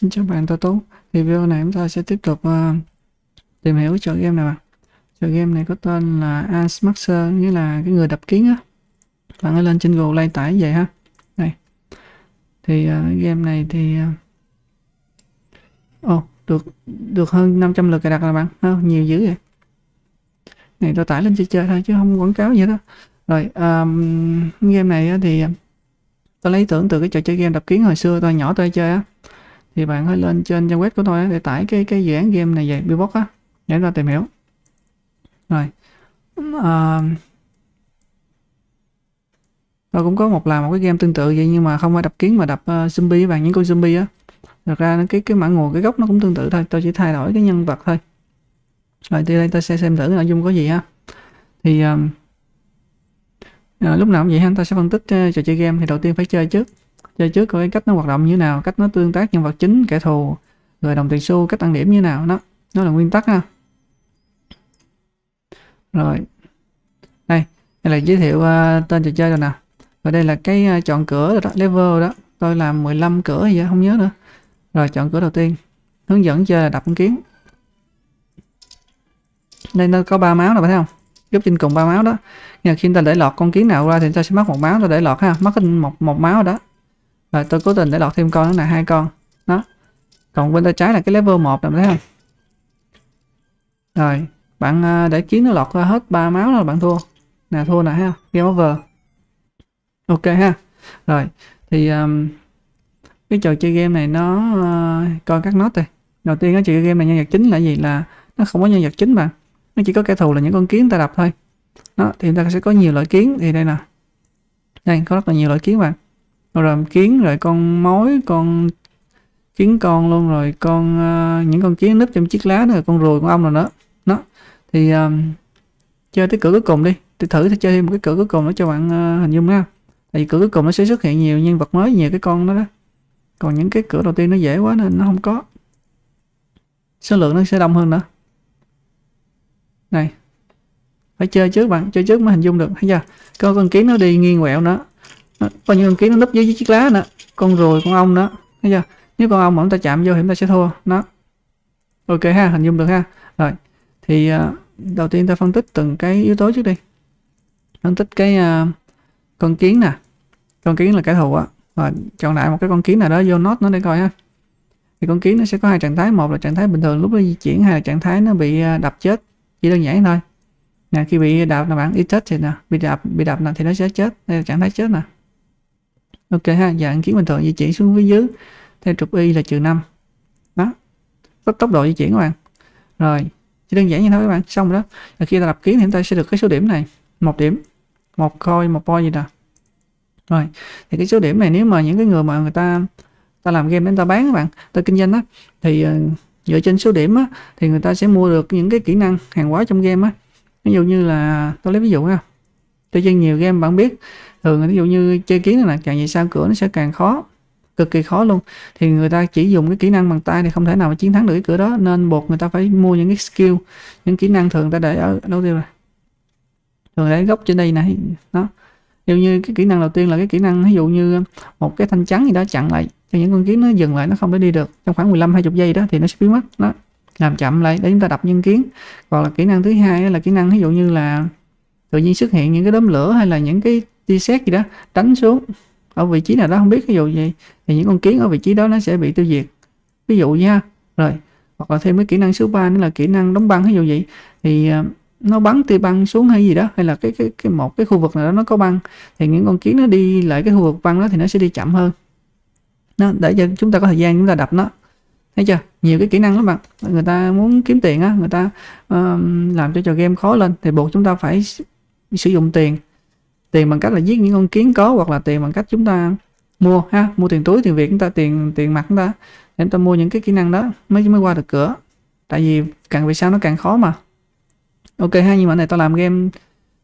Xin chào bạn, tôi Tú. Thì video này chúng ta sẽ tiếp tục uh, tìm hiểu trò game này. bạn Trò game này có tên là Ants nghĩa là cái người đập kiến á. Bạn hãy lên trên Google lay tải vậy ha. Này. Thì uh, game này thì ờ, Ồ, uh, oh, được được hơn 500 lượt cài đặt rồi bạn. Oh, nhiều dữ vậy. Này tôi tải lên chơi chơi thôi chứ không quảng cáo gì đó. Rồi, um, game này thì tôi lấy tưởng từ cái trò chơi game đập kiến hồi xưa tôi nhỏ tôi chơi á thì bạn hãy lên trên trang web của tôi để tải cái cái dự án game này về Billbox á để chúng ta tìm hiểu. Rồi. À, tôi cũng có một làm một cái game tương tự vậy nhưng mà không phải đập kiến mà đập uh, zombie bằng những con zombie á. Thật ra cái cái mã nguồn cái gốc nó cũng tương tự thôi tôi chỉ thay đổi cái nhân vật thôi. Rồi từ đây tôi sẽ xem thử nội dung có gì ha thì um, à, lúc nào cũng vậy ha ta sẽ phân tích uh, trò chơi game thì đầu tiên phải chơi trước chơi trước coi cách nó hoạt động như thế nào cách nó tương tác nhân vật chính kẻ thù rồi đồng tiền xu cách tăng điểm như thế nào nó nó là nguyên tắc ha. Rồi. Đây đây là giới thiệu uh, tên trò chơi rồi nè. Và đây là cái uh, chọn cửa rồi đó level đó. Tôi làm 15 cửa gì vậy, không nhớ nữa. Rồi chọn cửa đầu tiên. Hướng dẫn chơi là đập con kiến. Đây nó có ba máu rồi phải không? Gấp trên cùng ba máu đó. Nhưng khi ta để lọt con kiến nào ra thì ta sẽ mất một máu ta để lọt ha mất một một máu đó rồi tôi cố tình để lọt thêm con nữa là hai con. Đó. Còn bên tay trái là cái level 1 nè thấy không? Rồi bạn à, để kiến nó lọt ra hết ba máu là bạn thua. Nè thua nè ha. Game over. Ok ha. Rồi thì um, cái trò chơi game này nó uh, coi các nốt đây. Đầu tiên cái trò chơi game này nhân vật chính là gì? Là nó không có nhân vật chính bạn nó chỉ có kẻ thù là những con kiến ta đập thôi. Đó thì chúng ta sẽ có nhiều loại kiến. Thì đây nè. Đây có rất là nhiều loại kiến bạn rồi kiến rồi con mối con kiến con luôn rồi con uh, những con kiến nấp trong chiếc lá nữa con ruồi con ong rồi nữa nó thì um, chơi tới cửa cuối cùng đi. Tôi thử chơi thêm một cái cửa cuối cùng nữa cho bạn uh, hình dung nha tại vì cửa cuối cùng nó sẽ xuất hiện nhiều nhân vật mới nhiều cái con đó đó. Còn những cái cửa đầu tiên nó dễ quá nên nó không có. Số lượng nó sẽ đông hơn nữa. Này phải chơi trước bạn chơi trước mới hình dung được. Thấy chưa? Con con kiến nó đi nghiêng quẹo nữa có những con kiến nó núp dưới chiếc lá nữa con rồi con ong đó. Thấy chưa? Nếu con ong mà chúng ta chạm vô thì chúng ta sẽ thua nó ok ha hình dung được ha. Rồi. Thì uh, đầu tiên ta phân tích từng cái yếu tố trước đi. Phân tích cái uh, con kiến nè. Con kiến là kẻ thù á. Rồi chọn lại một cái con kiến nào đó vô nốt nó để coi ha. Thì con kiến nó sẽ có hai trạng thái. Một là trạng thái bình thường lúc nó di chuyển hay là trạng thái nó bị à, đập chết. Chỉ đơn giản thôi. Nè khi bị đạp là bạn ít chết thì nè. Bị đạp bị đạp nè thì nó sẽ chết. Đây là trạng thái chết nè ok ha dạng kiến bình thường di chuyển xuống phía dưới theo trục y là trừ 5 đó tốc tốc độ di chuyển các bạn. Rồi chỉ đơn giản như thế các bạn xong rồi đó. Là khi ta lập kiến thì chúng ta sẽ được cái số điểm này. Một điểm một coi một point gì đó. rồi thì cái số điểm này nếu mà những cái người mà người ta ta làm game để ta bán các bạn ta kinh doanh á thì uh, dựa trên số điểm á thì người ta sẽ mua được những cái kỹ năng hàng hóa trong game á. Ví dụ như là tôi lấy ví dụ ha tuy nhiên nhiều game bạn biết, thường ví dụ như chơi kiến này càng về sau cửa nó sẽ càng khó, cực kỳ khó luôn. Thì người ta chỉ dùng cái kỹ năng bằng tay thì không thể nào mà chiến thắng được cái cửa đó, nên buộc người ta phải mua những cái skill, những kỹ năng thường ta để ở đâu tiêu rồi? Thường để gốc trên đây này đó. Dụ như cái kỹ năng đầu tiên là cái kỹ năng, ví dụ như một cái thanh trắng gì đó chặn lại cho những con kiến nó dừng lại, nó không thể đi được. Trong khoảng 15 20 giây đó thì nó sẽ biến mất nó làm chậm lại, để chúng ta đập nhân kiến. Còn là kỹ năng thứ hai là kỹ năng ví dụ như là tự nhiên xuất hiện những cái đốm lửa hay là những cái tia sét gì đó đánh xuống. Ở vị trí nào đó không biết ví dụ gì thì những con kiến ở vị trí đó nó sẽ bị tiêu diệt. Ví dụ nha rồi hoặc là thêm cái kỹ năng số 3 nữa là kỹ năng đóng băng ví dụ vậy. Thì ờ, nó bắn tia băng xuống hay gì đó hay là cái cái cái một cái khu vực nào đó nó có băng thì những con kiến nó đi lại cái khu vực băng đó thì nó sẽ đi chậm hơn. Nó để cho chúng ta có thời gian chúng ta đập nó. Thấy chưa? Nhiều cái kỹ năng lắm bạn. Người ta muốn kiếm tiền á người ta uh, làm cho trò game khó lên thì buộc chúng ta phải sử dụng tiền. Tiền bằng cách là giết những con kiến có hoặc là tiền bằng cách chúng ta mua, ha? Mua tiền túi, tiền việt chúng ta, tiền tiền mặt chúng ta để chúng ta mua những cái kỹ năng đó mới mới qua được cửa. Tại vì càng về sau nó càng khó mà. Ok ha, nhưng mà này, tao làm game,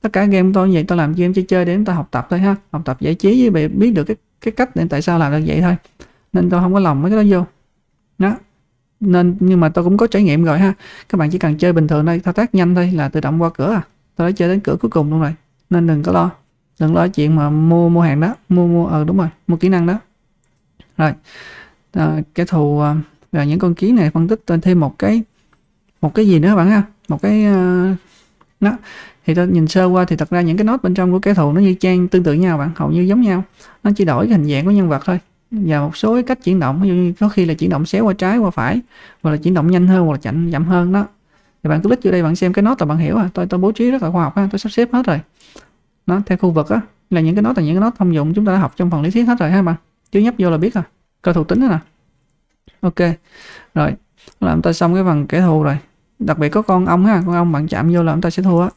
tất cả game tôi như vậy, tao làm game chơi chơi để chúng ta học tập thôi ha. Học tập giải trí với biết được cái cái cách để tại sao làm được vậy thôi. Nên tôi không có lòng mấy cái đó vô. Đó. Nên, nhưng mà tôi cũng có trải nghiệm rồi ha. Các bạn chỉ cần chơi bình thường đây thao tác nhanh thôi là tự động qua cửa à tôi đã chơi đến cửa cuối cùng luôn rồi. Nên đừng có lo. Đừng lo chuyện mà mua mua hàng đó. Mua mua ờ đúng rồi. Mua kỹ năng đó. Rồi. Ờ, à, kẻ thù ờ, và những con kiến này phân tích thêm một cái một cái gì nữa các bạn ha? Một cái ờ, uh, đó thì tôi nhìn sơ qua thì thật ra những cái nốt bên trong của kẻ thù nó như trang tương tự nhau bạn. Hầu như giống nhau. Nó chỉ đổi cái hình dạng của nhân vật thôi. Và một số cái cách chuyển động. Ví dụ như có khi là chuyển động xéo qua trái qua phải. Hoặc là chuyển động nhanh hơn hoặc là chậm chậm hơn đó thì bạn click vô đây, bạn xem cái nốt là bạn hiểu à. Tôi tôi bố trí rất là khoa học ha, tôi sắp xếp hết rồi. Nó theo khu vực á, là những cái nốt là những cái nốt thông dụng, chúng ta đã học trong phần lý thuyết hết rồi ha bạn. Chứ nhấp vô là biết à cơ thủ tính đó nè. Ok, rồi, làm ta xong cái phần kẻ thù rồi. Đặc biệt có con ong ha, con ong bạn chạm vô là chúng ta sẽ thua á.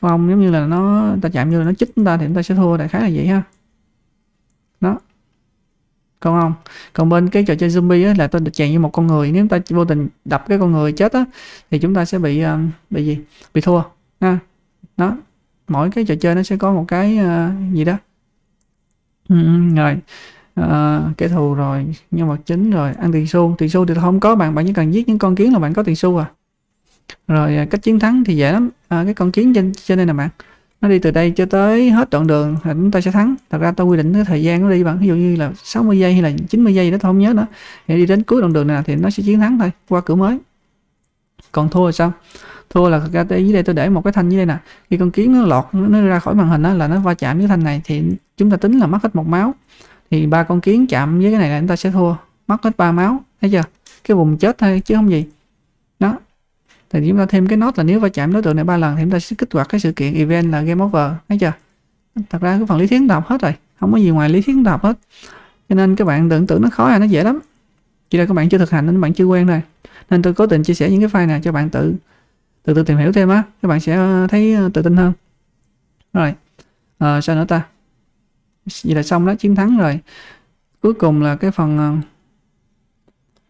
Con ong giống như là nó, ta chạm vô là nó chích chúng ta thì chúng ta sẽ thua đại khái là vậy ha con không? còn bên cái trò chơi zombie á, là tôi được chèn như một con người. Nếu ta vô tình đập cái con người chết á thì chúng ta sẽ bị uh, bị gì? Bị thua ha? Đó. Mỗi cái trò chơi nó sẽ có một cái uh, gì đó. Ừ, ừ rồi. Uh, kẻ thù rồi nhân vật chính rồi ăn tiền xu. Tiền xu thì không có bạn bạn chỉ cần giết những con kiến là bạn có tiền xu à. Rồi uh, cách chiến thắng thì dễ lắm. Uh, cái con kiến trên trên đây nè bạn nó đi từ đây cho tới hết đoạn đường thì chúng ta sẽ thắng. Thật ra tôi quy định cái thời gian nó đi bạn ví dụ như là 60 giây hay là 90 giây đó, tôi không nhớ nữa. Thì đi đến cuối đoạn đường này thì nó sẽ chiến thắng thôi, qua cửa mới. Còn thua là sao? Thua là ra dưới đây tôi để một cái thanh dưới đây nè. Khi con kiến nó lọt, nó ra khỏi màn hình đó là nó va chạm với thanh này, thì chúng ta tính là mất hết một máu. Thì ba con kiến chạm với cái này là chúng ta sẽ thua. Mất hết ba máu, thấy chưa? Cái vùng chết thôi, chứ không gì thì chúng ta thêm cái nốt là nếu va chạm đối tượng này ba lần thì chúng ta sẽ kích hoạt cái sự kiện event là game over. Thấy chưa? Thật ra cái phần lý thuyết đọc hết rồi. Không có gì ngoài lý thuyết đọc hết. Cho nên các bạn tưởng tượng nó khó hay nó dễ lắm. Chỉ là các bạn chưa thực hành nên các bạn chưa quen thôi. Nên tôi cố tình chia sẻ những cái file này cho bạn tự tự tự tìm hiểu thêm á. Các bạn sẽ ờ, thấy ờ, tự tin hơn. Rồi. À, sao nữa ta? Vậy là xong đó chiến thắng rồi. Cuối cùng là cái phần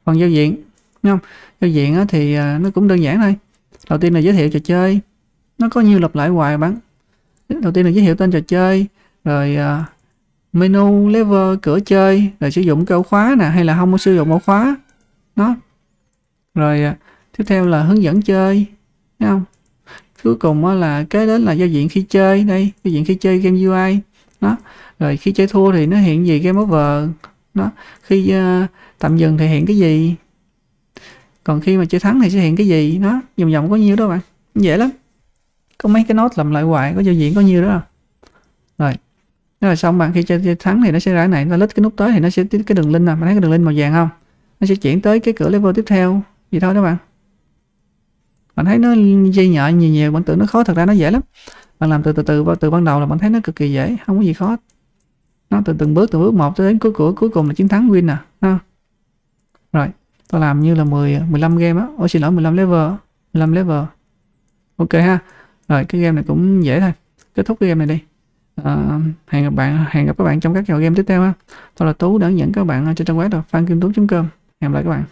phần giao diện đúng không? Giao diện thì à, nó cũng đơn giản thôi. Đầu tiên là giới thiệu trò chơi. Nó có nhiều lặp lại hoài bạn. Đầu tiên là giới thiệu tên trò chơi rồi à, menu level cửa chơi rồi sử dụng câu khóa nè hay là không có sử dụng ổ khóa. Nó rồi à, tiếp theo là hướng dẫn chơi. Thấy không? Cuối cùng là cái đến là giao diện khi chơi đây giao diện khi chơi game UI đó. Rồi khi chơi thua thì nó hiện gì game over. Nó khi uh, tạm dừng thì hiện cái gì? Còn khi mà chơi thắng thì sẽ hiện cái gì? Nó vòng vòng có nhiêu đó bạn? Dễ lắm. Có mấy cái nốt làm lại hoài có giao diện có nhiêu đó à. rồi. Đó là xong bạn. Khi chơi, thắng thì nó sẽ ra cái này. Nó lít cái nút tới thì nó sẽ tiếp cái đường link nè. Bạn thấy cái đường link màu vàng không? Nó sẽ chuyển tới cái cửa level tiếp theo. Gì thôi đó bạn. Bạn thấy nó dây nhợ nhiều nhiều. Bạn tưởng nó khó. Thật ra nó dễ lắm. Bạn làm từ từ từ từ ban đầu là bạn thấy nó cực kỳ dễ. Không có gì khó. Nó từ từng bước từng bước một tới đến cuối cuối cuối cùng là chiến thắng win nè. À. rồi tôi làm như là 10 15 game á. Ôi xin lỗi 15 level 15 level. Ok ha. Rồi cái game này cũng dễ thôi. Kết thúc cái game này đi. À, hẹn gặp bạn hẹn gặp các bạn trong các trò game tiếp theo ha. Tôi là tú đã dẫn các bạn trên trang web là phankim com. Hẹn gặp lại các bạn.